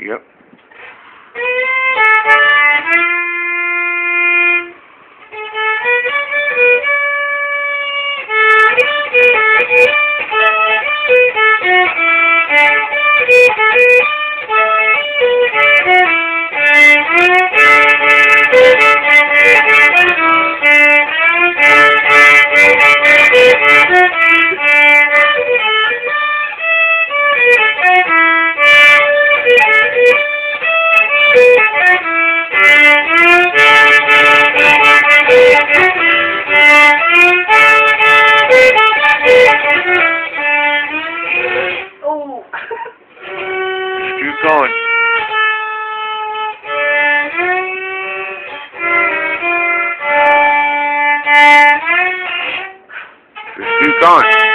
Yep. Keep going. Just keep going.